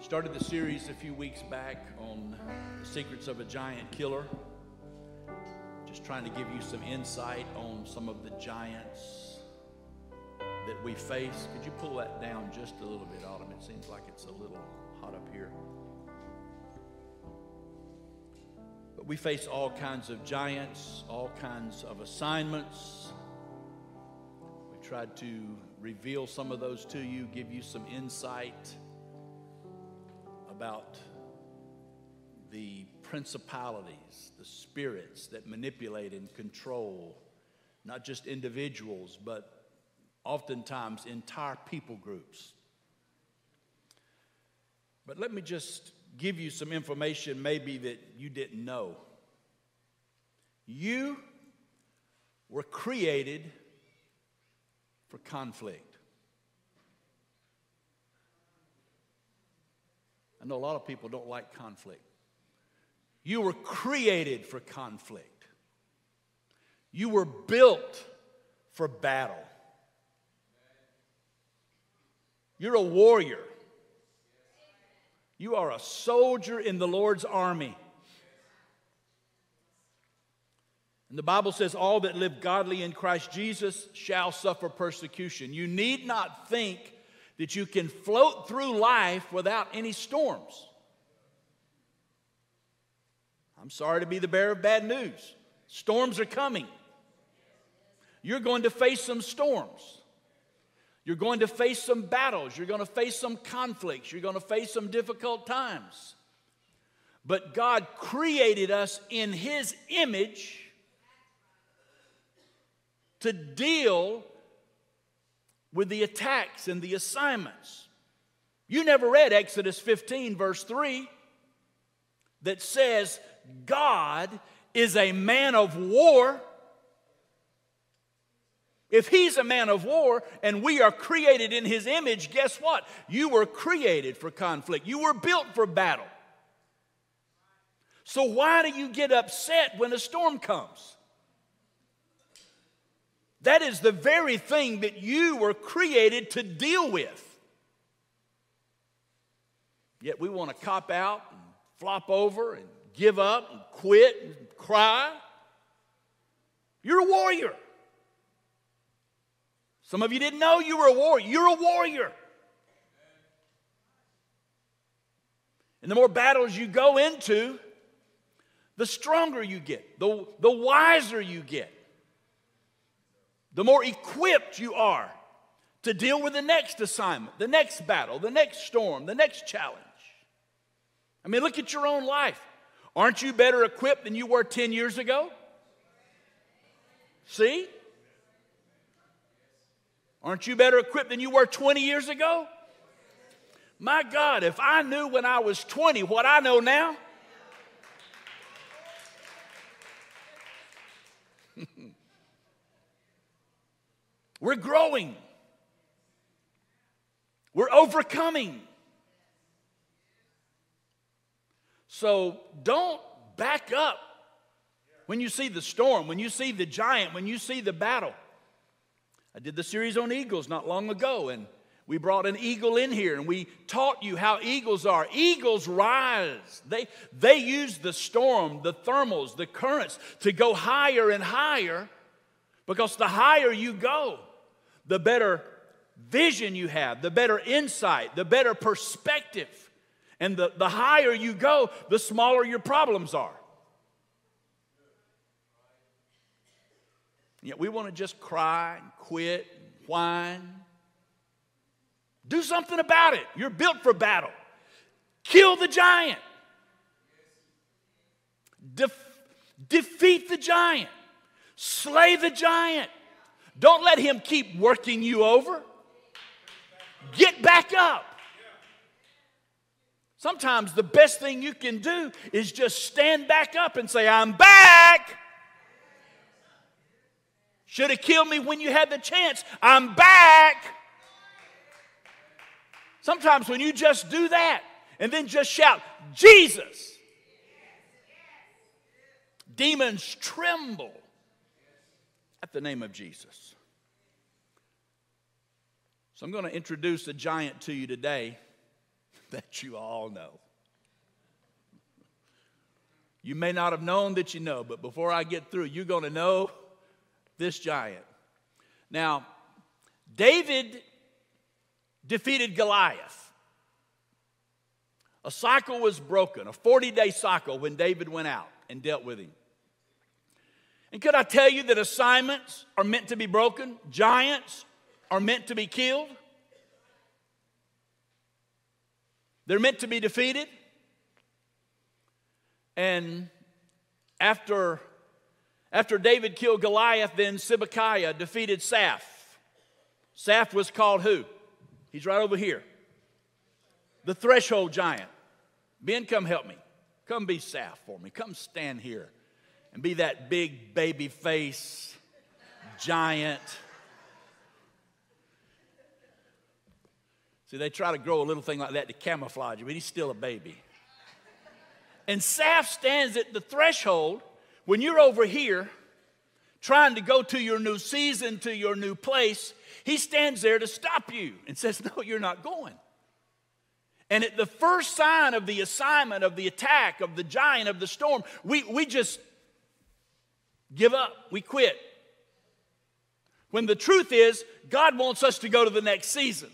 Started the series a few weeks back on the secrets of a giant killer. Just trying to give you some insight on some of the giants that we face. Could you pull that down just a little bit, Autumn? It seems like it's a little hot up here. But we face all kinds of giants, all kinds of assignments. We tried to reveal some of those to you, give you some insight about the principalities, the spirits that manipulate and control not just individuals, but oftentimes entire people groups. But let me just give you some information maybe that you didn't know. You were created for conflict. I know a lot of people don't like conflict. You were created for conflict. You were built for battle. You're a warrior. You are a soldier in the Lord's army. And the Bible says, All that live godly in Christ Jesus shall suffer persecution. You need not think that you can float through life without any storms. I'm sorry to be the bearer of bad news. Storms are coming. You're going to face some storms. You're going to face some battles. You're going to face some conflicts. You're going to face some difficult times. But God created us in His image to deal with the attacks and the assignments. You never read Exodus 15, verse 3, that says, God is a man of war. If he's a man of war and we are created in his image, guess what? You were created for conflict, you were built for battle. So, why do you get upset when a storm comes? That is the very thing that you were created to deal with. Yet we want to cop out and flop over and give up and quit and cry. You're a warrior. Some of you didn't know you were a warrior. You're a warrior. And the more battles you go into, the stronger you get, the, the wiser you get the more equipped you are to deal with the next assignment, the next battle, the next storm, the next challenge. I mean, look at your own life. Aren't you better equipped than you were 10 years ago? See? Aren't you better equipped than you were 20 years ago? My God, if I knew when I was 20 what I know now, We're growing. We're overcoming. So don't back up when you see the storm, when you see the giant, when you see the battle. I did the series on eagles not long ago, and we brought an eagle in here and we taught you how eagles are. Eagles rise. They, they use the storm, the thermals, the currents to go higher and higher because the higher you go, the better vision you have, the better insight, the better perspective. And the, the higher you go, the smaller your problems are. Yet we want to just cry and quit and whine. Do something about it. You're built for battle. Kill the giant. defeat the giant. Slay the giant. Don't let him keep working you over. Get back up. Sometimes the best thing you can do is just stand back up and say, I'm back. Should have killed me when you had the chance. I'm back. Sometimes when you just do that and then just shout, Jesus, demons tremble at the name of Jesus. So I'm going to introduce a giant to you today. that you all know. You may not have known that you know, but before I get through, you're going to know this giant. Now, David defeated Goliath. A cycle was broken, a 40 day cycle when David went out and dealt with him. And could I tell you that assignments are meant to be broken? Giants are meant to be killed? They're meant to be defeated. And after, after David killed Goliath, then Sibbecaiah defeated Saph. Saph was called who? He's right over here. The threshold giant. Ben, come help me. Come be Saph for me. Come stand here and be that big baby face giant. See, they try to grow a little thing like that to camouflage you, but he's still a baby. And Saph stands at the threshold when you're over here trying to go to your new season, to your new place. He stands there to stop you and says, No, you're not going. And at the first sign of the assignment, of the attack, of the giant, of the storm, we, we just give up, we quit. When the truth is, God wants us to go to the next season.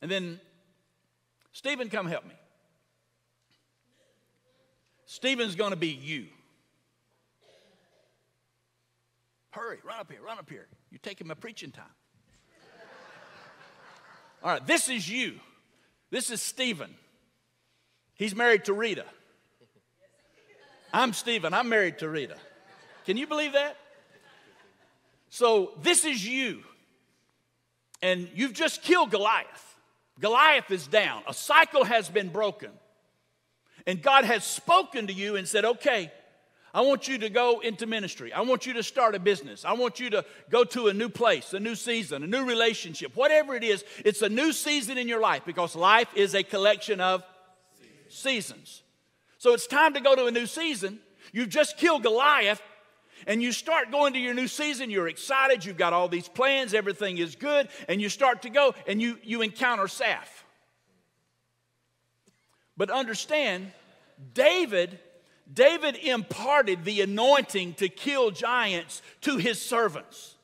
And then, Stephen, come help me. Stephen's going to be you. Hurry, run up here, run up here. You're taking my preaching time. All right, this is you. This is Stephen. He's married to Rita. I'm Stephen. I'm married to Rita. Can you believe that? So, this is you. And you've just killed Goliath. Goliath is down. A cycle has been broken. And God has spoken to you and said, okay, I want you to go into ministry. I want you to start a business. I want you to go to a new place, a new season, a new relationship. Whatever it is, it's a new season in your life because life is a collection of seasons. So it's time to go to a new season. You've just killed Goliath and you start going to your new season, you're excited, you've got all these plans, everything is good, and you start to go and you, you encounter Saph. But understand, David, David imparted the anointing to kill giants to his servants.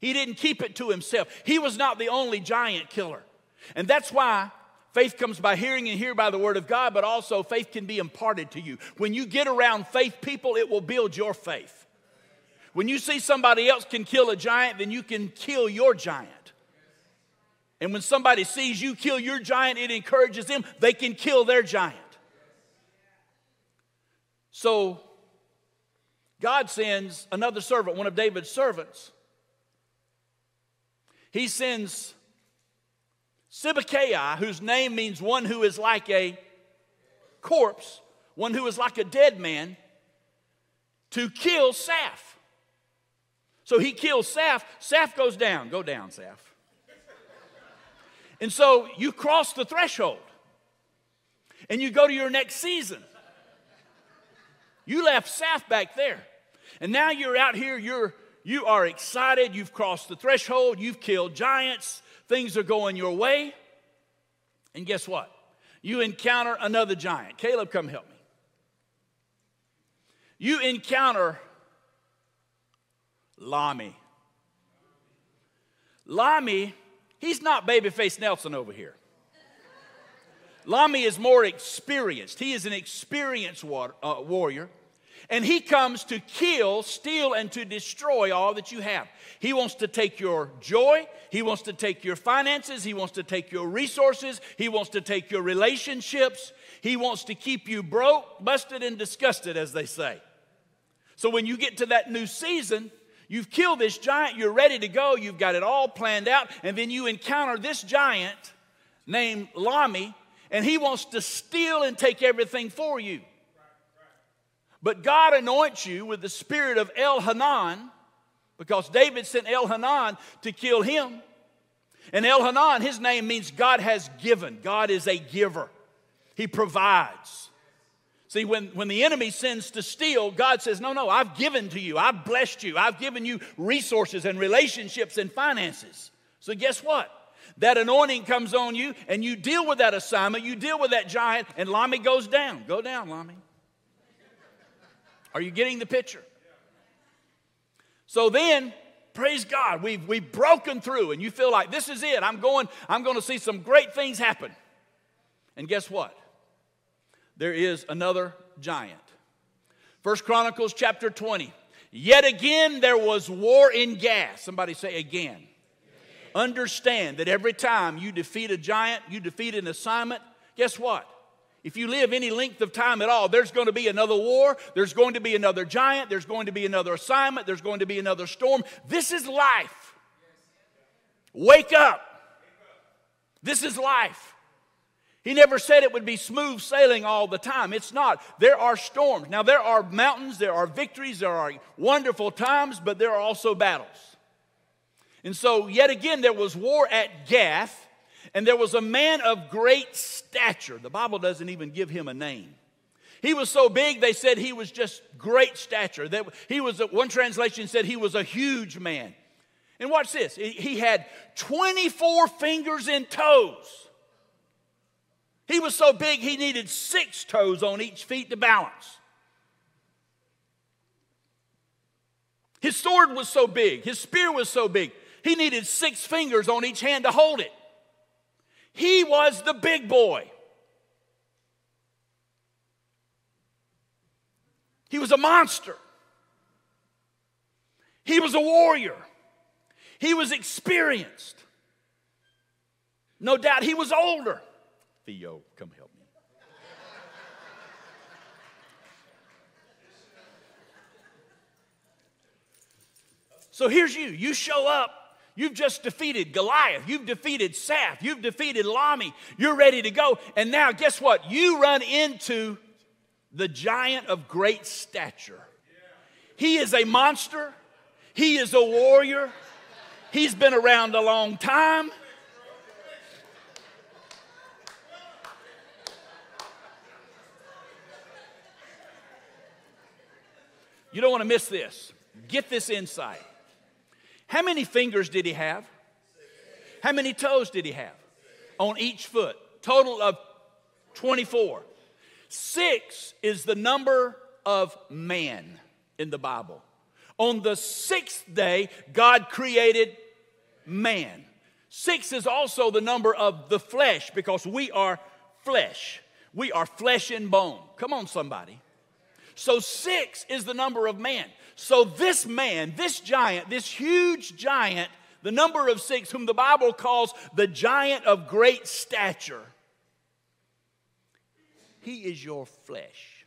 He didn't keep it to himself. He was not the only giant killer. And that's why Faith comes by hearing and hear by the word of God, but also faith can be imparted to you. When you get around faith people, it will build your faith. When you see somebody else can kill a giant, then you can kill your giant. And when somebody sees you kill your giant, it encourages them, they can kill their giant. So, God sends another servant, one of David's servants. He sends Sibbecai, whose name means one who is like a corpse, one who is like a dead man, to kill Saph. So he kills Saph. Saph goes down. Go down, Saph. And so you cross the threshold and you go to your next season. You left Saph back there. And now you're out here, you're you are excited, you've crossed the threshold, you've killed giants, things are going your way. And guess what? You encounter another giant. Caleb, come help me. You encounter Lahmi. Lahmi, he's not babyface Nelson over here. Lahmi is more experienced. He is an experienced war, uh, warrior. And he comes to kill, steal, and to destroy all that you have. He wants to take your joy. He wants to take your finances. He wants to take your resources. He wants to take your relationships. He wants to keep you broke, busted, and disgusted, as they say. So when you get to that new season, you've killed this giant, you're ready to go, you've got it all planned out, and then you encounter this giant named Lahmi, and he wants to steal and take everything for you. But God anoints you with the spirit of Elhanan because David sent Elhanan to kill him. And Elhanan, his name means God has given. God is a giver, He provides. See, when, when the enemy sends to steal, God says, No, no, I've given to you. I've blessed you. I've given you resources and relationships and finances. So, guess what? that anointing comes on you, and you deal with that assignment, you deal with that giant, and Lahmi goes down. Go down, Lahmi. Are you getting the picture? So then, praise God, we've, we've broken through, and you feel like this is it. I'm going, I'm going to see some great things happen. And guess what? There is another giant. First Chronicles chapter 20. Yet again there was war in Gath. Somebody say again. Understand that every time you defeat a giant, you defeat an assignment, guess what? If you live any length of time at all, there's going to be another war, there's going to be another giant, there's going to be another assignment, there's going to be another storm. This is life. Wake up. This is life. He never said it would be smooth sailing all the time. It's not. There are storms. Now, there are mountains, there are victories, there are wonderful times, but there are also battles. And so, yet again, there was war at Gath, and there was a man of great stature. The Bible doesn't even give him a name. He was so big, they said he was just great stature. That he was, one translation said he was a huge man. And watch this he had 24 fingers and toes. He was so big, he needed six toes on each feet to balance. His sword was so big, his spear was so big, he needed six fingers on each hand to hold it. He was the big boy. He was a monster. He was a warrior. He was experienced. No doubt he was older. Theo, come help me. So here's you. You show up. You've just defeated Goliath. You've defeated Saph. You've defeated Lahmi. You're ready to go. And now, guess what? You run into the giant of great stature. He is a monster. He is a warrior. He's been around a long time. You don't want to miss this. Get this insight. How many fingers did he have? How many toes did he have? On each foot. Total of 24. Six is the number of man in the Bible. On the sixth day, God created man. Six is also the number of the flesh because we are flesh. We are flesh and bone. Come on, somebody. So six is the number of man. So this man, this giant, this huge giant, the number of six, whom the Bible calls the giant of great stature, he is your flesh.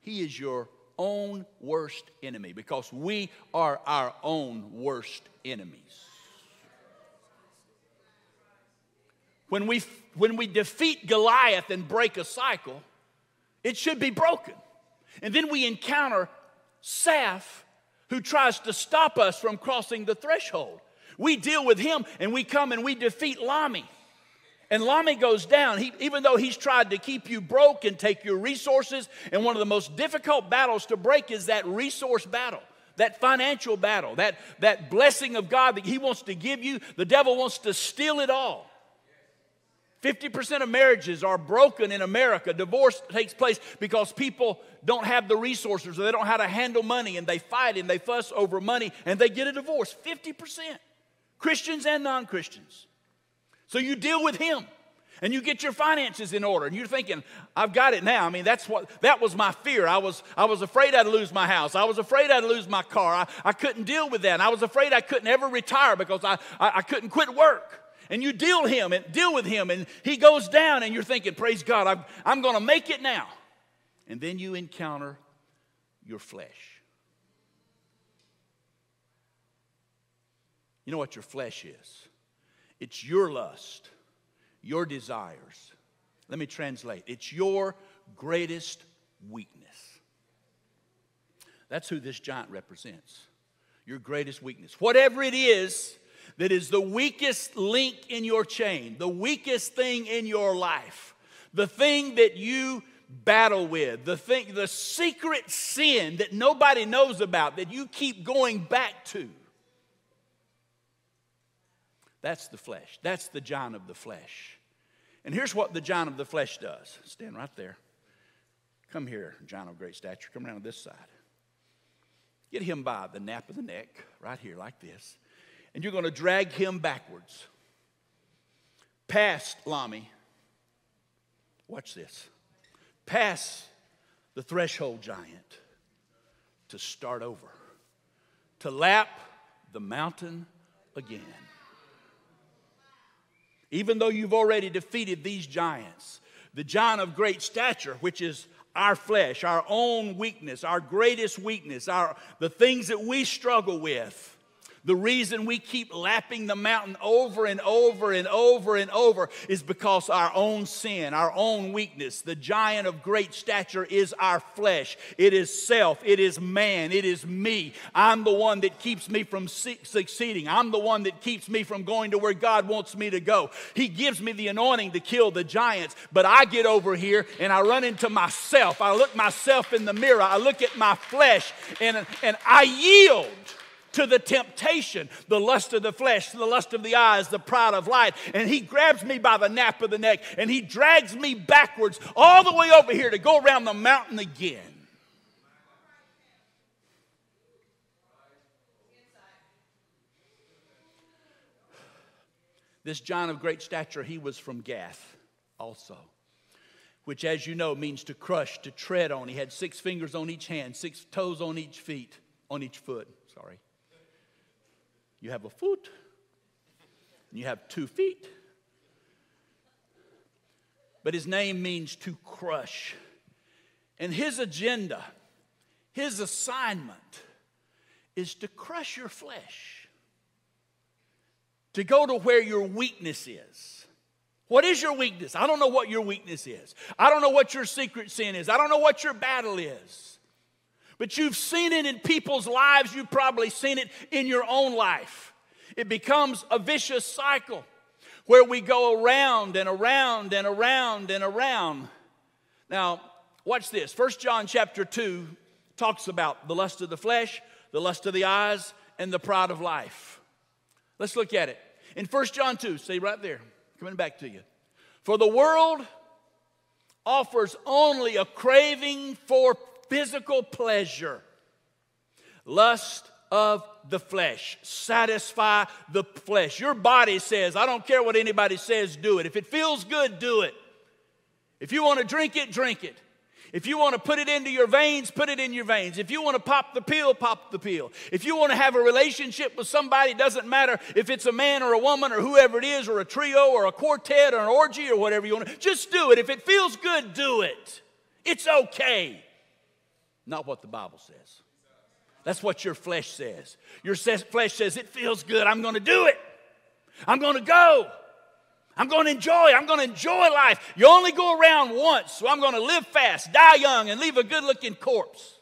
He is your own worst enemy because we are our own worst enemies. When we, when we defeat Goliath and break a cycle, it should be broken. And then we encounter Saph, who tries to stop us from crossing the threshold. We deal with him and we come and we defeat Lahmi. And Lahmi goes down, he, even though he's tried to keep you broke and take your resources. And one of the most difficult battles to break is that resource battle, that financial battle, that, that blessing of God that he wants to give you. The devil wants to steal it all. 50% of marriages are broken in America. Divorce takes place because people don't have the resources or they don't know how to handle money and they fight and they fuss over money and they get a divorce. 50%. Christians and non Christians. So you deal with him and you get your finances in order and you're thinking i've got it now i mean that's what that was my fear i was i was afraid i'd lose my house i was afraid i'd lose my car i, I couldn't deal with that and i was afraid i couldn't ever retire because I, I, I couldn't quit work and you deal him and deal with him and he goes down and you're thinking praise god i'm, I'm going to make it now. And then you encounter your flesh. You know what your flesh is? It's your lust your desires. Let me translate. It's your greatest weakness. That's who this giant represents your greatest weakness. Whatever it is that is the weakest link in your chain, the weakest thing in your life, the thing that you battle with, the thing, the secret sin that nobody knows about that you keep going back to. That's the flesh. That's the John of the flesh. And here's what the John of the flesh does. Stand right there. Come here, John of great stature. Come around to this side. Get him by the nape of the neck, right here, like this. And you're going to drag him backwards. Past Lahmi. Watch this. Past the threshold giant to start over, to lap the mountain again. Even though you've already defeated these giants, the giant of great stature, which is our flesh, our own weakness, our greatest weakness, our, the things that we struggle with, the reason we keep lapping the mountain over and over and over and over is because our own sin, our own weakness, the giant of great stature is our flesh. It is self. It is man. It is me. I'm the one that keeps me from succeeding. I'm the one that keeps me from going to where God wants me to go. He gives me the anointing to kill the giants, but I get over here and I run into myself. I look myself in the mirror. I look at my flesh and, and I yield to the temptation, the lust of the flesh, the lust of the eyes, the pride of life. And he grabs me by the nape of the neck and he drags me backwards all the way over here to go around the mountain again. This John of great stature, he was from Gath also, which, as you know, means to crush, to tread on. He had six fingers on each hand, six toes on each feet, on each foot. Sorry. You have a foot, and you have two feet. But his name means to crush. And his agenda, his assignment, is to crush your flesh, to go to where your weakness is. What is your weakness? I don't know what your weakness is. I don't know what your secret sin is. I don't know what your battle is. But you've seen it in people's lives, you've probably seen it in your own life. It becomes a vicious cycle where we go around and around and around and around. Now, watch this. First John chapter 2 talks about the lust of the flesh, the lust of the eyes, and the pride of life. Let's look at it. In First John 2, say right there, coming back to you. For the world offers only a craving for physical pleasure, lust of the flesh. Satisfy the flesh. Your body says, I don't care what anybody says, do it. If it feels good, do it. If you want to drink it, drink it. If you want to put it into your veins, put it in your veins. If you want to pop the pill, pop the pill. If you want to have a relationship with somebody, doesn't matter if it's a man or a woman or whoever it is, or a trio or a quartet or an orgy or whatever you want to, just do it. If it feels good, do it. It's okay. Not what the Bible says. That's what your flesh says. Your flesh says, It feels good. I'm going to do it. I'm going to go. I'm going to enjoy. I'm going to enjoy life. You only go around once, so I'm going to live fast, die young, and leave a good looking corpse.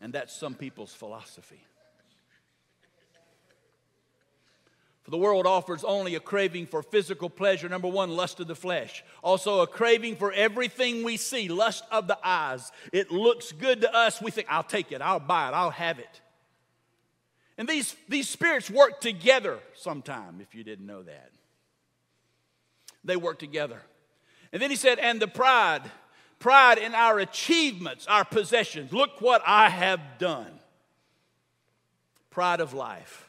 And that's some people's philosophy. For the world offers only a craving for physical pleasure. Number one, lust of the flesh. Also, a craving for everything we see, lust of the eyes. It looks good to us. We think, I'll take it, I'll buy it, I'll have it. And these, these spirits work together sometime, if you didn't know that. They work together. And then he said, and the pride, pride in our achievements, our possessions. Look what I have done. Pride of life.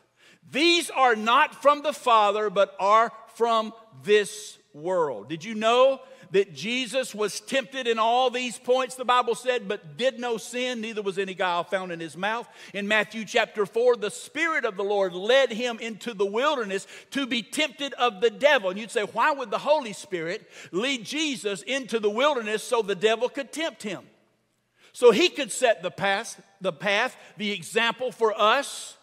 These are not from the Father, but are from this world. Did you know that Jesus was tempted in all these points, the Bible said, but did no sin, neither was any guile found in his mouth? In Matthew chapter 4, the Spirit of the Lord led him into the wilderness to be tempted of the devil. And you'd say, why would the Holy Spirit lead Jesus into the wilderness so the devil could tempt him? So he could set the path, the path, the example for us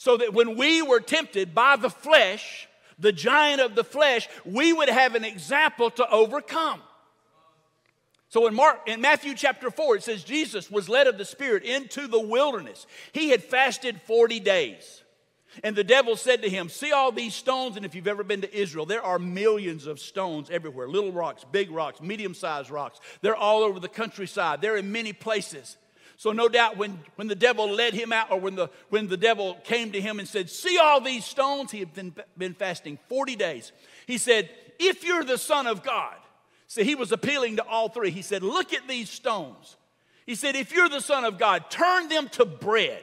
so that when we were tempted by the flesh, the giant of the flesh, we would have an example to overcome. So in Mark in Matthew chapter 4 it says Jesus was led of the spirit into the wilderness. He had fasted 40 days. And the devil said to him, "See all these stones and if you've ever been to Israel, there are millions of stones everywhere. Little rocks, big rocks, medium-sized rocks. They're all over the countryside. They're in many places. So, no doubt, when, when the devil led him out, or when the, when the devil came to him and said, See all these stones, he had been, been fasting 40 days. He said, If you're the Son of God, see, he was appealing to all three. He said, Look at these stones. He said, If you're the Son of God, turn them to bread.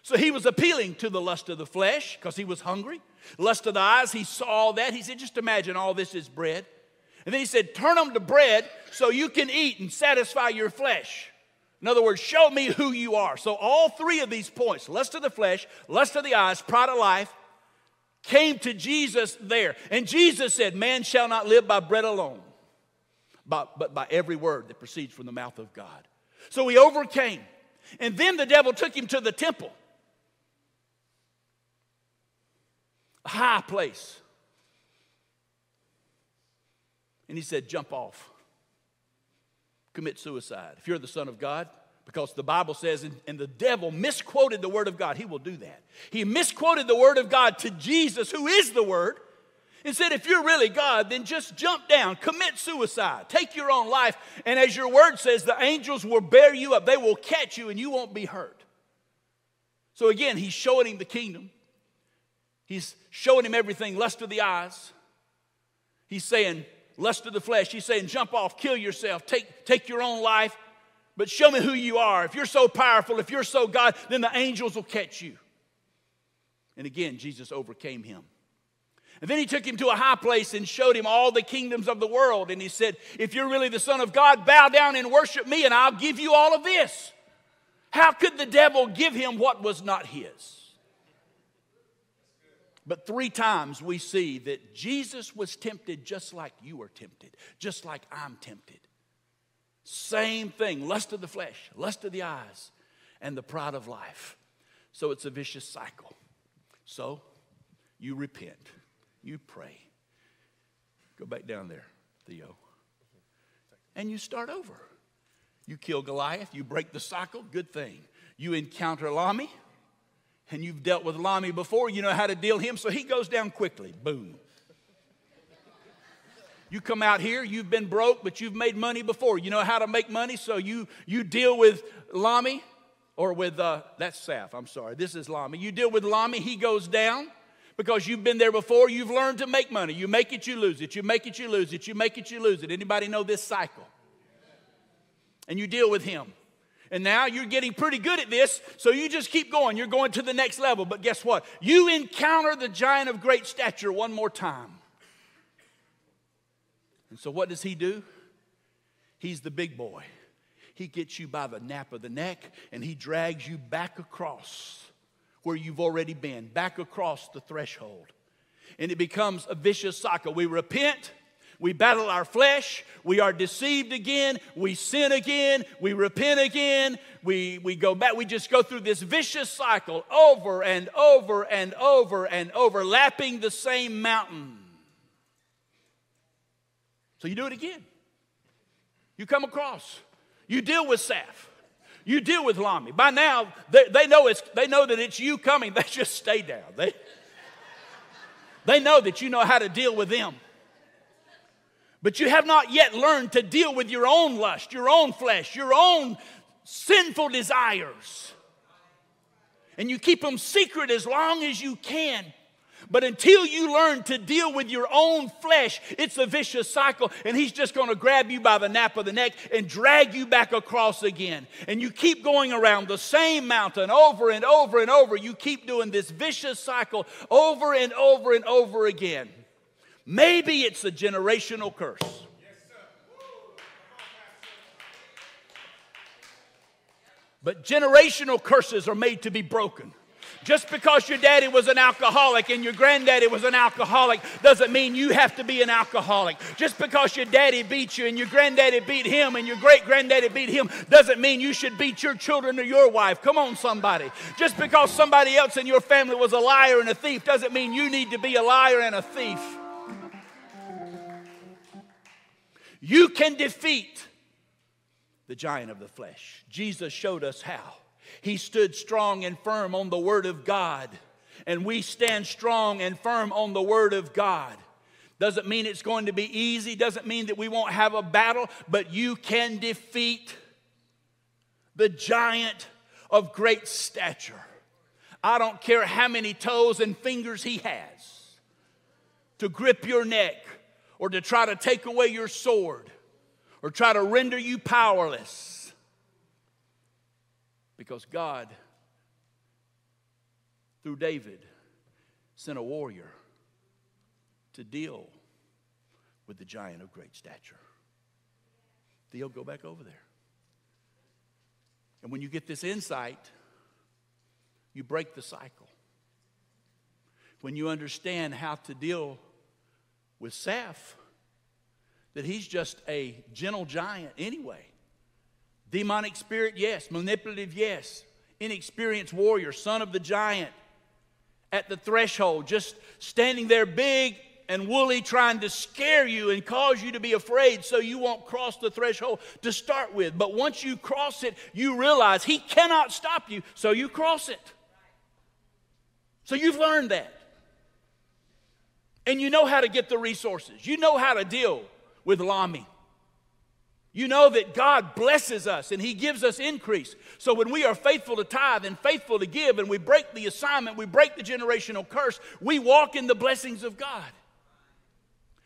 So he was appealing to the lust of the flesh because he was hungry. Lust of the eyes, he saw that. He said, Just imagine all this is bread. And then he said, Turn them to bread so you can eat and satisfy your flesh. In other words, show me who you are. So, all three of these points lust of the flesh, lust of the eyes, pride of life came to Jesus there. And Jesus said, Man shall not live by bread alone, but, but by every word that proceeds from the mouth of God. So, he overcame. And then the devil took him to the temple, a high place. And he said, Jump off commit suicide. If you're the Son of God, because the Bible says, and, and, the devil misquoted the Word of God, he will do that. He misquoted the Word of God to Jesus, who is the Word, and said, if you're really God, then just jump down, commit suicide, take your own life, and as your Word says, the angels will bear you up, they will catch you, and you won't be hurt. So again, he's showing him the kingdom. He's showing him everything lust of the eyes. He's saying, lust of the flesh. He's saying, jump off, kill yourself, take, take your own life, but show me who you are. If you're so powerful, if you're so God, then the angels will catch you. And again, Jesus overcame him. And then he took him to a high place and showed him all the kingdoms of the world. And he said, If you're really the Son of God, bow down and worship me, and I'll give you all of this. How could the devil give him what was not his? But three times we see that Jesus was tempted just like you are tempted, just like I'm tempted. Same thing lust of the flesh, lust of the eyes, and the pride of life. So it's a vicious cycle. So you repent, you pray. Go back down there, Theo. And you start over. You kill Goliath, you break the cycle, good thing. You encounter Lahmi, and you've dealt with Lahmi before, you know how to deal him, so he goes down quickly. Boom. You come out here, you've been broke, but you've made money before. You know how to make money, so you, you deal with Lahmi or with, uh, that's Saph, I'm sorry, this is Lahmi. You deal with Lahmi, he goes down because you've been there before. You've learned to make money. You make it, you lose it. You make it, you lose it. You make it, you lose it. Anybody know this cycle? And you deal with him. And now you're getting pretty good at this, so you just keep going. You're going to the next level. But guess what? You encounter the giant of great stature one more time. And so what does he do? He's the big boy. He gets you by the nape of the neck and he drags you back across where you've already been, back across the threshold. And it becomes a vicious cycle. We repent we battle our flesh. We are deceived again. We sin again. We repent again. We, we go back. We just go through this vicious cycle over and over and over and overlapping the same mountain. So you do it again. You come across. You deal with Saph. You deal with Lahmi. By now, they, they, know it's, they know that it's you coming. They just stay down. They, they know that you know how to deal with them. But you have not yet learned to deal with your own lust, your own flesh, your own sinful desires. And you keep them secret as long as you can. But until you learn to deal with your own flesh, it's a vicious cycle, and he's just going to grab you by the nape of the neck and drag you back across again. And you keep going around the same mountain over and over and over. You keep doing this vicious cycle over and over and over again. Maybe it's a generational curse. But generational curses are made to be broken. Just because your daddy was an alcoholic and your granddaddy was an alcoholic doesn't mean you have to be an alcoholic. Just because your daddy beat you and your granddaddy beat him and your great granddaddy beat him doesn't mean you should beat your children or your wife. Come on, somebody. Just because somebody else in your family was a liar and a thief doesn't mean you need to be a liar and a thief. You can defeat the giant of the flesh. Jesus showed us how. He stood strong and firm on the Word of God, and we stand strong and firm on the Word of God. Doesn't mean it's going to be easy, doesn't mean that we won't have a battle, but you can defeat the giant of great stature. I don't care how many toes and fingers he has to grip your neck or to try to take away your sword or try to render you powerless. Because God, through David, sent a warrior to deal with the giant of great stature. Theo, go back over there. And when you get this insight, you break the cycle. When you understand how to deal with Saph, that he's just a gentle giant anyway. Demonic spirit, yes. Manipulative, yes. Inexperienced warrior, son of the giant, at the threshold, just standing there big and woolly, trying to scare you and cause you to be afraid so you won't cross the threshold to start with. But once you cross it, you realize He cannot stop you, so you cross it. So you've learned that. And you know how to get the resources, you know how to deal with Lahmi. You know that God blesses us and He gives us increase. So when we are faithful to tithe and faithful to give and we break the assignment, we break the generational curse, we walk in the blessings of God.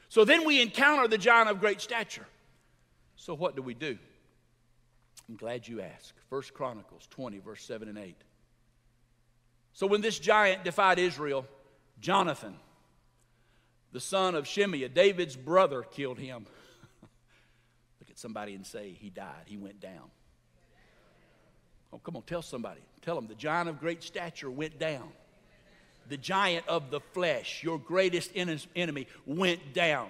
So then we encounter the giant of great stature. So what do we do? I'm glad you asked. First Chronicles 20, verse 7 and 8. So when this giant defied Israel, Jonathan, the son of Shimea, David's brother, killed him. Look at somebody and say, He died, he went down. Oh, come on, tell somebody. Tell them the giant of great stature went down the giant of the flesh, your greatest enemy, went down.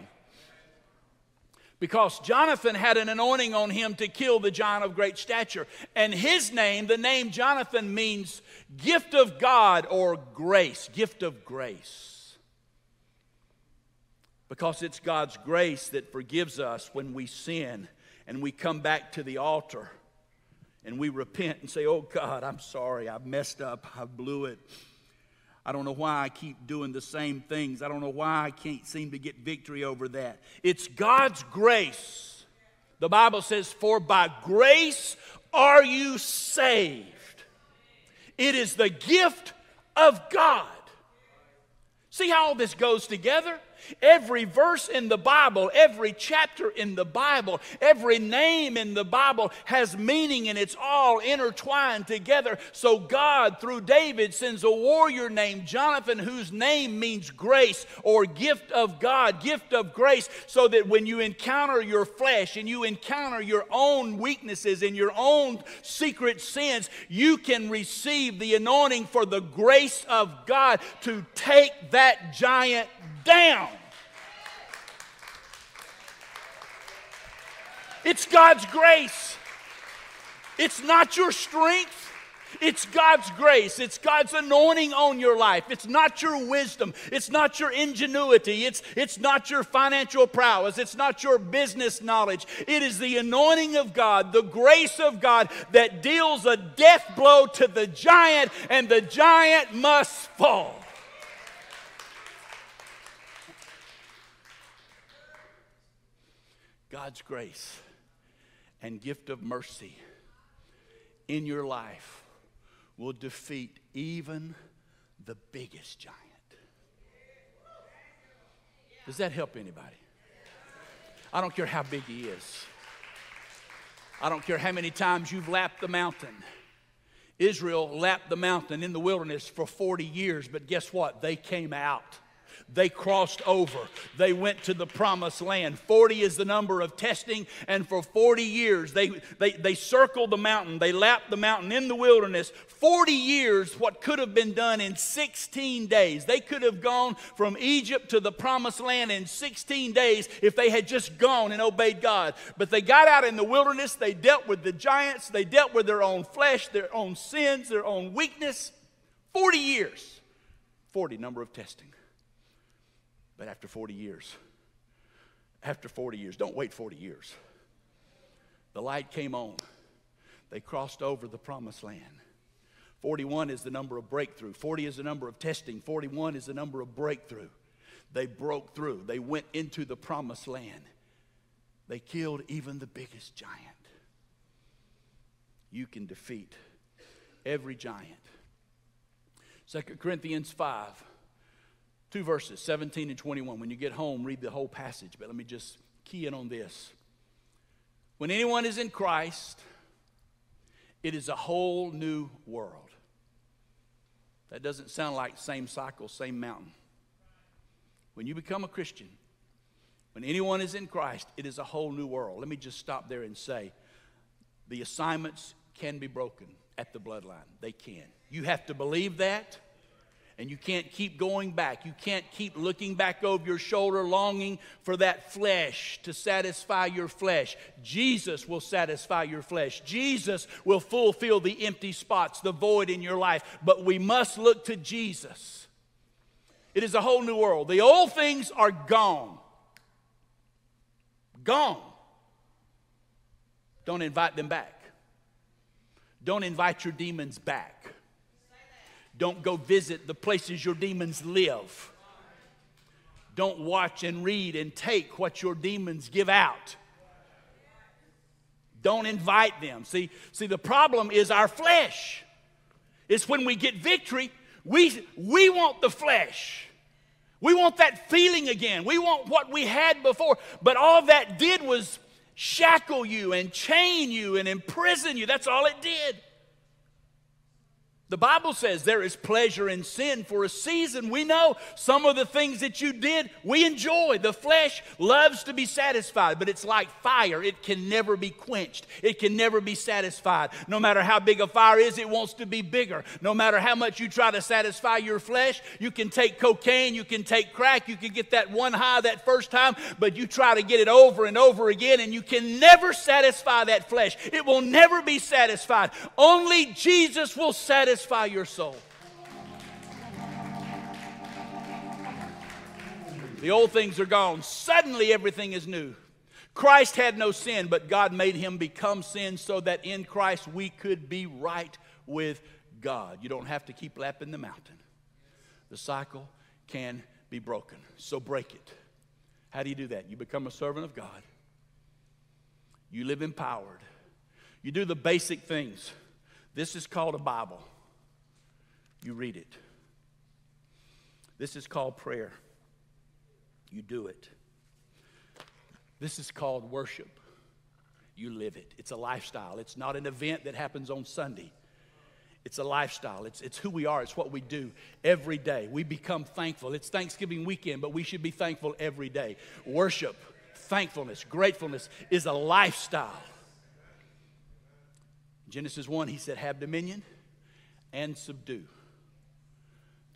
Because Jonathan had an anointing on him to kill the giant of great stature. And his name, the name Jonathan, means gift of God or grace, gift of grace. Because it's God's grace that forgives us when we sin and we come back to the altar and we repent and say, Oh God, I'm sorry, I've messed up, I blew it. I don't know why I keep doing the same things. I don't know why I can't seem to get victory over that. It's God's grace. The Bible says, For by grace are you saved. It is the gift of God. See how all this goes together? Every verse in the Bible, every chapter in the Bible, every name in the Bible has meaning and it's all intertwined together. So God, through David, sends a warrior named Jonathan whose name means grace or gift of God, gift of grace, so that when you encounter your flesh and you encounter your own weaknesses and your own secret sins, you can receive the anointing for the grace of God to take that giant down. It's God's grace. It's not your strength. It's God's grace. It's God's anointing on your life. It's not your wisdom. It's not your ingenuity. It's, it's not your financial prowess. It's not your business knowledge. It is the anointing of God, the grace of God that deals a death blow to the giant, and the giant must fall. God's grace and gift of mercy in your life will defeat even the biggest giant. Does that help anybody? I don't care how big he is. I don't care how many times you've lapped the mountain. Israel lapped the mountain in the wilderness for 40 years, but guess what? They came out. They crossed over. They went to the promised land. 40 is the number of testing, and for 40 years they, they, they circled the mountain. They lapped the mountain in the wilderness. 40 years, what could have been done in 16 days. They could have gone from Egypt to the promised land in 16 days if they had just gone and obeyed God. But they got out in the wilderness. They dealt with the giants. They dealt with their own flesh, their own sins, their own weakness. 40 years. 40 number of testing. But after 40 years, after 40 years, don't wait 40 years. The light came on. They crossed over the promised land. 41 is the number of breakthrough. 40 is the number of testing. 41 is the number of breakthrough. They broke through. They went into the promised land. They killed even the biggest giant. you can defeat every giant. 2 Corinthians 5, two verses, 17 and 21. When you get home, read the whole passage, but let me just key in on this. When anyone is in Christ, it is a whole new world. That doesn't sound like same cycle, same mountain. When you become a Christian, when anyone is in Christ, it is a whole new world. Let me just stop there and say the assignments can be broken at the bloodline. They can. You have to believe that. And you can't keep going back. You can't keep looking back over your shoulder, longing for that flesh to satisfy your flesh. Jesus will satisfy your flesh. Jesus will fulfill the empty spots, the void in your life. But we must look to Jesus. It is a whole new world. The old things are gone. Gone. Don't invite them back. Don't invite your demons back. Don't go visit the places your demons live. Don't watch and read and take what your demons give out. Don't invite them. See, see the problem is our flesh. It's when we get victory, we, we want the flesh. We want that feeling again. We want what we had before. But all that did was shackle you and chain you and imprison you. That's all it did. The Bible says there is pleasure in sin for a season. We know some of the things that you did, we enjoy. The flesh loves to be satisfied, but it's like fire. It can never be quenched, it can never be satisfied. No matter how big a fire is, it wants to be bigger. No matter how much you try to satisfy your flesh, you can take cocaine, you can take crack, you can get that one high that first time, but you try to get it over and over again, and you can never satisfy that flesh. It will never be satisfied. Only Jesus will satisfy satisfy your soul. The old things are gone. Suddenly everything is new. Christ had no sin, but God made him become sin so that in Christ we could be right with God. You don't have to keep lapping the mountain. The cycle can be broken. So break it. How do you do that? You become a servant of God. You live empowered. You do the basic things. This is called a Bible you read it. This is called prayer. You do it. This is called worship. You live it. It's a lifestyle. It's not an event that happens on Sunday. It's a lifestyle. It's, it's who we are. It's what we do every day. We become thankful. It's Thanksgiving weekend, but we should be thankful every day. Worship, thankfulness, gratefulness is a lifestyle. Genesis 1, he said, Have dominion and subdue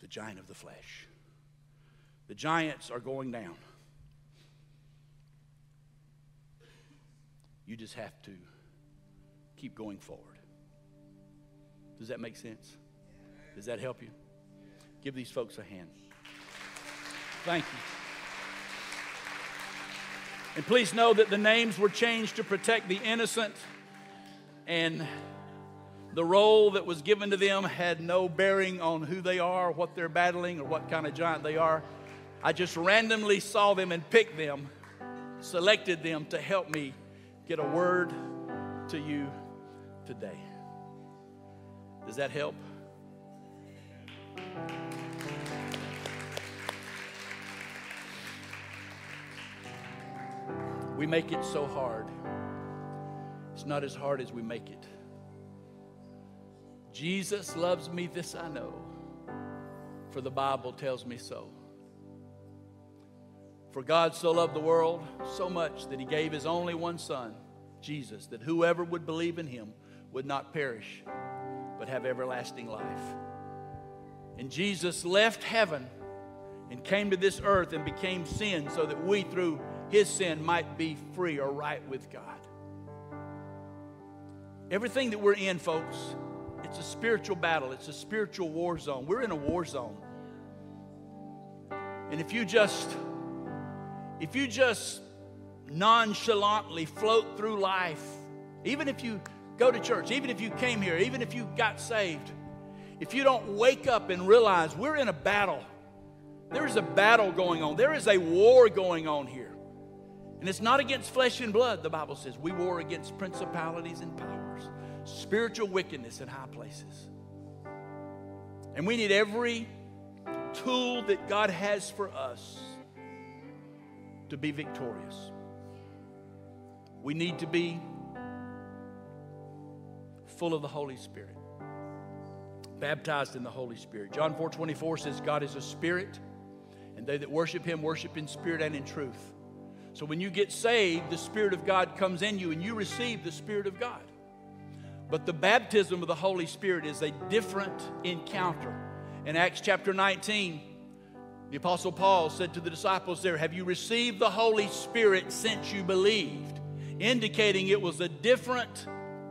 the giant of the flesh. The giants are going down. You just have to keep going forward. Does that make sense? Does that help you? Give these folks a hand. Thank you. And please know that the names were changed to protect the innocent and the role that was given to them had no bearing on who they are, what they're battling, or what kind of giant they are. I just randomly saw them and picked them, selected them to help me get a word to you today. Does that help? We make it so hard. It's not as hard as we make it. Jesus loves me, this I know, for the Bible tells me so. For God so loved the world so much that he gave his only one Son, Jesus, that whoever would believe in him would not perish, but have everlasting life. And Jesus left heaven and came to this earth and became sin so that we, through his sin, might be free or right with God. Everything that we're in, folks, it's a spiritual battle, it's a spiritual war zone. We're in a war zone. And if you just if you just nonchalantly float through life, even if you go to church, even if you came here, even if you got saved, if you don't wake up and realize we're in a battle, there is a battle going on, there is a war going on here. And it's not against flesh and blood, the Bible says. We war against principalities and powers spiritual wickedness in high places. And we need every tool that God has for us to be victorious. We need to be full of the Holy Spirit, baptized in the Holy Spirit. John 4 24 says, God is a spirit, and they that worship him worship in spirit and in truth. So when you get saved, the Spirit of God comes in you and you receive the Spirit of God. But the baptism of the Holy Spirit is a different encounter. In Acts chapter 19, the Apostle Paul said to the disciples there, Have you received the Holy Spirit since you believed? Indicating it was a different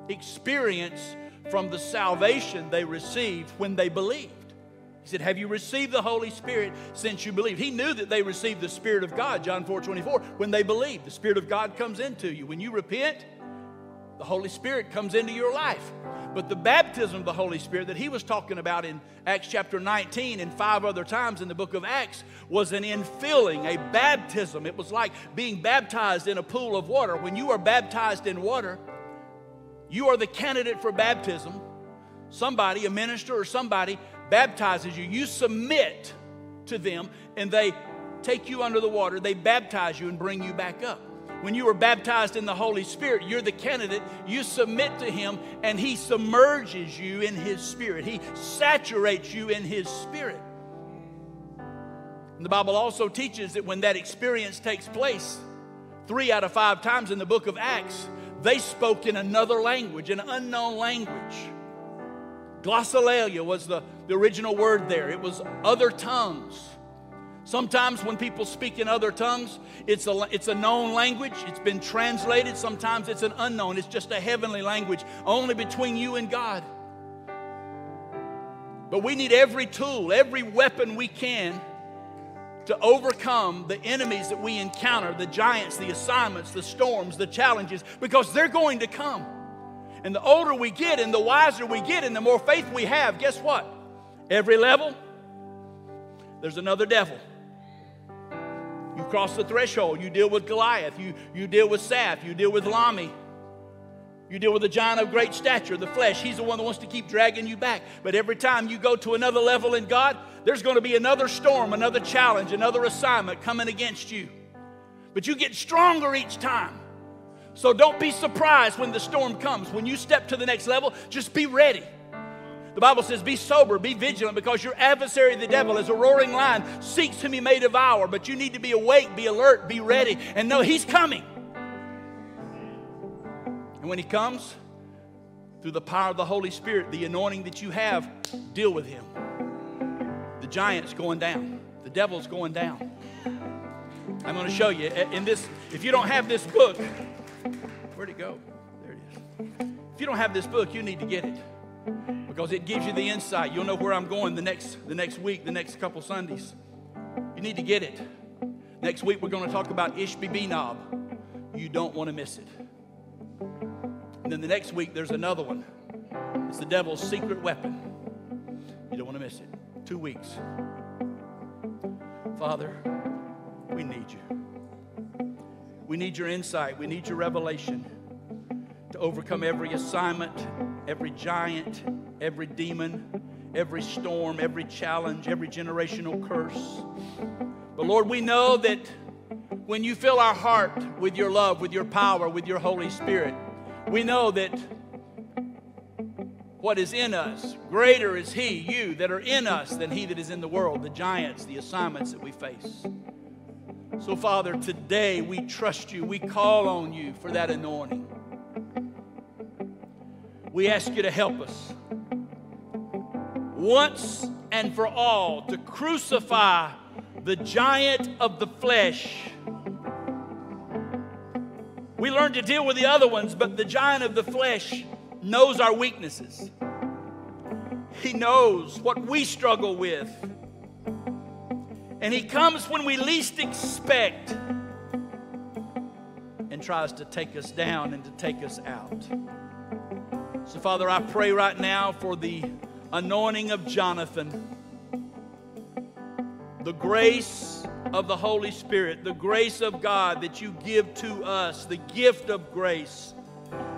experience from the salvation they received when they believed. He said, Have you received the Holy Spirit since you believed? He knew that they received the Spirit of God, John 4 24, when they believed. The Spirit of God comes into you. When you repent, the Holy Spirit comes into your life. But the baptism of the Holy Spirit that he was talking about in Acts chapter 19 and five other times in the book of Acts was an infilling, a baptism. It was like being baptized in a pool of water. When you are baptized in water, you are the candidate for baptism. Somebody, a minister or somebody, baptizes you. You submit to them and they take you under the water, they baptize you and bring you back up. When you are baptized in the Holy Spirit, you're the candidate. You submit to Him, and He submerges you in His Spirit. He saturates you in His Spirit. And the Bible also teaches that when that experience takes place, three out of five times in the book of Acts, they spoke in another language, an unknown language. Glossolalia was the, the original word there, it was other tongues. Sometimes when people speak in other tongues, it's a, it's a known language. It's been translated. Sometimes it's an unknown. It's just a heavenly language only between you and God. But we need every tool, every weapon we can to overcome the enemies that we encounter the giants, the assignments, the storms, the challenges because they're going to come. And the older we get and the wiser we get and the more faith we have, guess what? Every level, there's another devil. You cross the threshold, you deal with Goliath, you, you deal with Saph, you deal with Lahmi. You deal with a giant of great stature, the flesh. He's the one that wants to keep dragging you back. But every time you go to another level in God, there's going to be another storm, another challenge, another assignment coming against you. But you get stronger each time. So don't be surprised when the storm comes. When you step to the next level, just be ready. The Bible says, Be sober, be vigilant, because your adversary, the devil, is a roaring lion, seeks whom he may devour. But you need to be awake, be alert, be ready, and know he's coming. And when he comes, through the power of the Holy Spirit, the anointing that you have, deal with him. The giant's going down, the devil's going down. I'm going to show you in this. If you don't have this book, where'd it go? There it is. If you don't have this book, you need to get it because it gives you the insight. You'll know where I'm going the next, the next week, the next couple Sundays. You need to get it. Next week, we're going to talk about Ishbi Benob. You don't want to miss it. And then the next week, there's another one. It's the devil's secret weapon. You don't want to miss it. Two weeks. Father, we need you. We need your insight. We need your revelation overcome every assignment, every giant, every demon, every storm, every challenge, every generational curse. But Lord, we know that when you fill our heart with your love, with your power, with your Holy Spirit, we know that what is in us, greater is He, you, that are in us than He that is in the world, the giants, the assignments that we face. So, Father, today we trust you. We call on you for that anointing. We ask you to help us once and for all to crucify the giant of the flesh. We learn to deal with the other ones, but the giant of the flesh knows our weaknesses. He knows what we struggle with. And He comes when we least expect and tries to take us down and to take us out. So, Father, I pray right now for the anointing of Jonathan, the grace of the Holy Spirit, the grace of God that you give to us, the gift of grace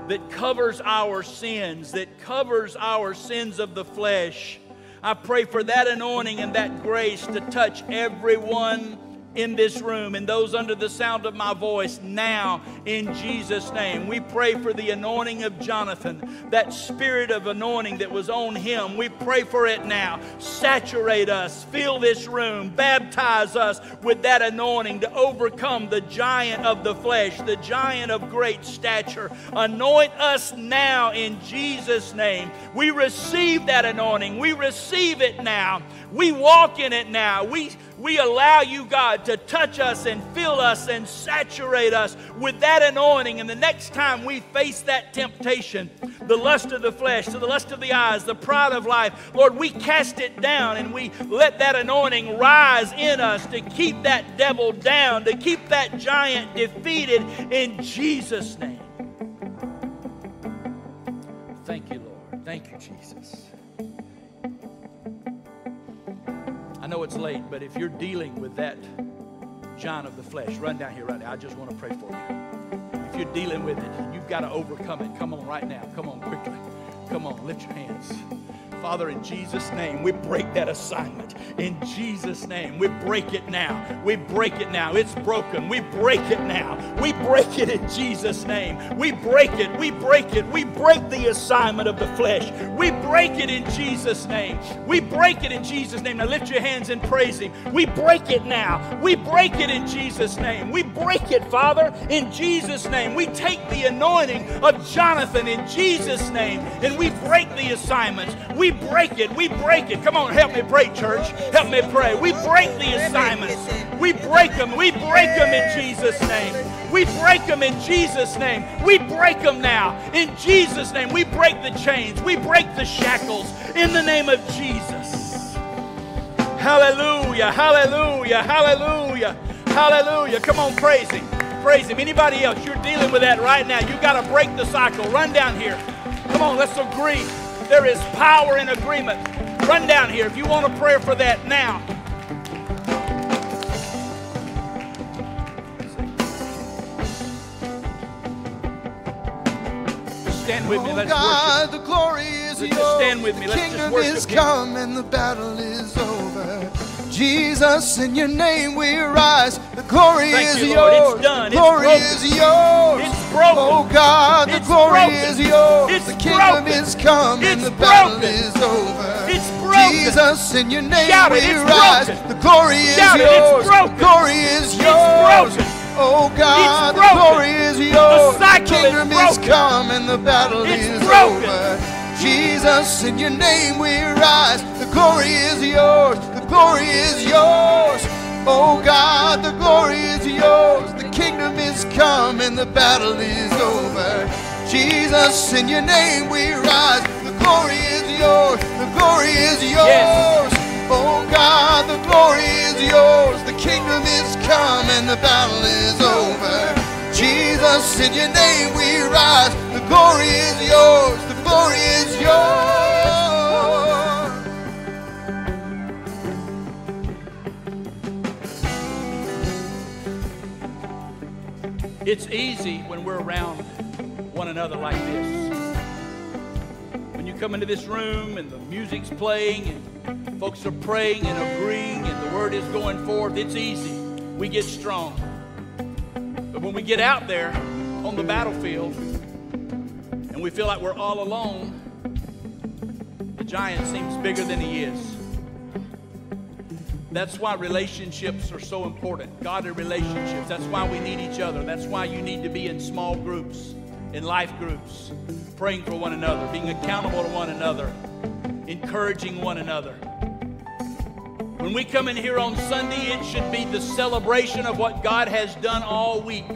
that covers our sins, that covers our sins of the flesh. I pray for that anointing and that grace to touch everyone in this room and those under the sound of my voice now in Jesus' name. We pray for the anointing of Jonathan, that spirit of anointing that was on him. We pray for it now. Saturate us, fill this room, baptize us with that anointing to overcome the giant of the flesh, the giant of great stature. Anoint us now in Jesus' name. We receive that anointing, we receive it now. We walk in it now. We, we allow you, God, to touch us and fill us and saturate us with that anointing. And the next time we face that temptation, the lust of the flesh, to the lust of the eyes, the pride of life, Lord, we cast it down and we let that anointing rise in us to keep that devil down, to keep that giant defeated in Jesus' name. Thank you, Lord. Thank you, Jesus. Know it's late, but if you're dealing with that John of the flesh, run down here right now. I just want to pray for you. If you're dealing with it, you've got to overcome it. Come on right now. Come on quickly. Come on, lift your hands. Father, in Jesus' name, we break that assignment. In Jesus' name, we break it now. We break it now. It's broken. We break it now. We break it in Jesus' name. We break it. We break it. We break the assignment of the flesh. We break it in Jesus' name. We break it in Jesus' name. Now lift your hands and praise Him. We break it now. We break it in Jesus' name. We break it, Father, in Jesus' name. We take the anointing of Jonathan in Jesus' name and we break the assignments. We break it. We break it. Come on, help me pray, church. Help me pray. We break the assignments. We break them. We break them in Jesus' name. We break them in Jesus' name. We break them now. In Jesus' name. We break the chains. We break the shackles in the name of Jesus. Hallelujah. Hallelujah. Hallelujah. Hallelujah. Come on, praise Him. Praise Him. Anybody else, you're dealing with that right now. You got to break the cycle. Run down here. Come on, let's agree. There is power in agreement. Run down here if you want a prayer for that now. stand with me. Oh, Let's oh God, worship. the glory is Let's yours. just stand with me. The Let's just kingdom worship is Him. come and the battle is over. Jesus, in your name we rise. The glory Thank is you, Lord. It's yours. done. The glory broken. is yours. It's broken. Oh God, the It's glory broken. is yours. It's the kingdom broken. is come and the battle broken. is over. It's broken. Jesus, in your name Shout we It's rise. broken. The glory is Shout it. It's yours. broken. The glory is It's yours. broken. Oh God, the glory is yours. cycle is kingdom is broken. come and the battle It's is broken. over. Jesus, in your name we rise. The glory is yours. The glory is yours. Oh God, the glory is yours. The kingdom is come and the battle is over. Jesus, in your name we rise. The glory is yours. The glory is yours. Yes. Oh God, the glory is yours. The kingdom is come and the battle is over. Jesus, in your name we rise. The glory is yours. The glory is yours. It's easy when we're around one another like this. When you come into this room and the music's playing and folks are praying and agreeing and the word is going forth, it's easy. We get strong. But when we get out there on the battlefield and we feel like we're all alone, the giant seems bigger than he is. That's why relationships are so important. Godly relationships. That's why we need each other. That's why you need to be in small groups, in life groups, praying for one another, being accountable to one another, encouraging one another. When we come in here on Sunday, it should be the celebration of what God has done all week.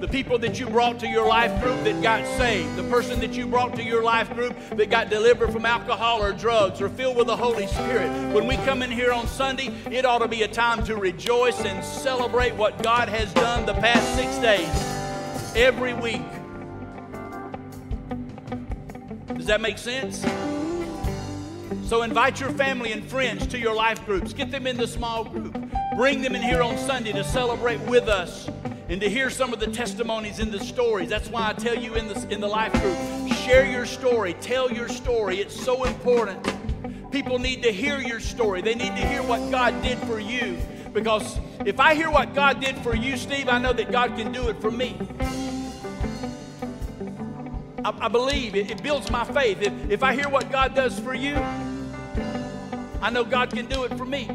The people that you brought to your life group that got saved, the person that you brought to your life group that got delivered from alcohol or drugs or filled with the Holy Spirit. When we come in here on Sunday, it ought to be a time to rejoice and celebrate what God has done the past six days, every week. Does that make sense? So invite your family and friends to your life groups. Get them in the small group. Bring them in here on Sunday to celebrate with us and to hear some of the testimonies in the stories. That's why I tell you in the, in the life group share your story, tell your story. It's so important. People need to hear your story, they need to hear what God did for you. Because if I hear what God did for you, Steve, I know that God can do it for me. I, I believe it, it, builds my faith. If, if I hear what God does for you, I know God can do it for me.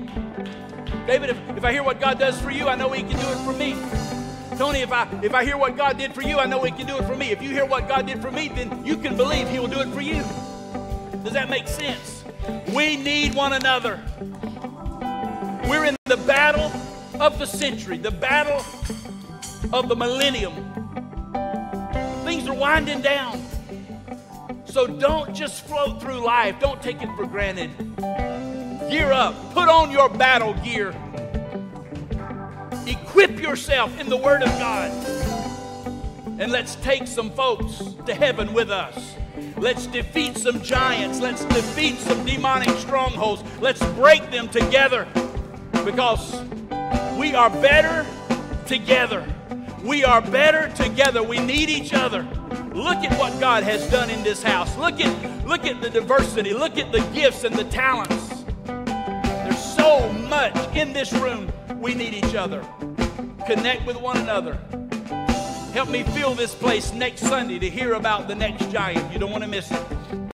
David, if, if I hear what God does for you, I know He can do it for me. Tony, if I if I hear what God did for you, I know He can do it for me. If you hear what God did for me, then you can believe He will do it for you. Does that make sense? We need one another. We're in the battle of the century, the battle of the millennium. Things are winding down. So don't just float through life. Don't take it for granted. Gear up. Put on your battle gear. Equip yourself in the Word of God. And let's take some folks to heaven with us. Let's defeat some giants. Let's defeat some demonic strongholds. Let's break them together because we are better together. We are better together. We need each other. Look at what God has done in this house. Look at look at the diversity. Look at the gifts and the talents. There's so much in this room. We need each other. Connect with one another. Help me fill this place next Sunday to hear about the next giant. You don't want to miss it.